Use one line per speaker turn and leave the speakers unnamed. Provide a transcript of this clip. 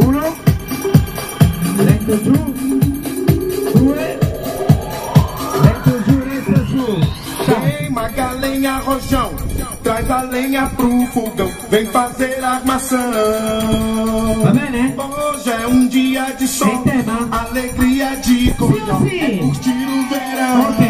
Uno. Letto giù. Due. Letto giù, resta giù.
Queima a galinha rojão, traz a lenha pro fogão, vem fazer armação.
Va bene?
Hoje é um dia de sol, alegria de
sim.
é curtir o verão.
Ok,